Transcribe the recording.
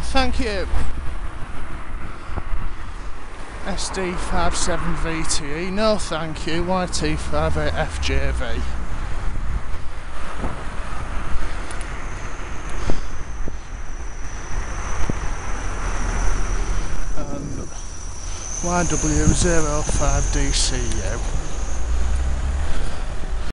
thank you. SD57VTE, no thank you. YT58FJV. And YW05DCU.